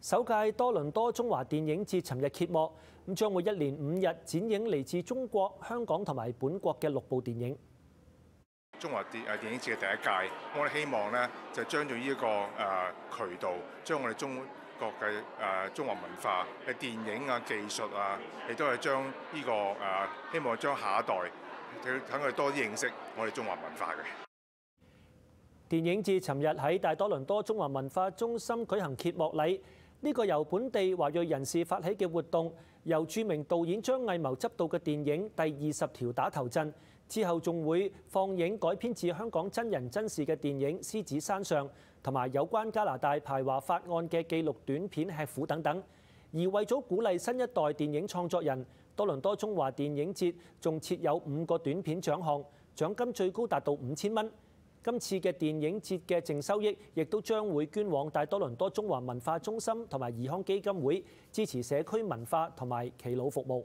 首屆多倫多中華電影節尋日揭幕，咁將會一連五日展映嚟自中國、香港同埋本國嘅六部電影。中華電誒電影節嘅第一屆，我哋希望咧就將住呢一個誒、呃、渠道，將我哋中國嘅誒、呃、中華文化嘅電影啊、技術啊，亦都係將呢、這個誒、呃、希望將下一代等佢多啲認識我哋中華文化嘅。電影節尋日喺大多倫多中華文化中心舉行揭幕禮。呢個由本地華裔人士發起嘅活動，由著名導演張藝謀執導嘅電影《第二十條打頭陣》，之後仲會放映改編自香港真人真事嘅電影《獅子山上》，同埋有關加拿大排華法案嘅紀錄短片《吃苦》等等。而為咗鼓勵新一代電影創作人，多倫多中華電影節仲設有五個短片獎項，獎金最高達到五千蚊。今次嘅電影節嘅淨收益，亦都將會捐往大多倫多中華文化中心同埋怡康基金會，支持社區文化同埋祈老服務。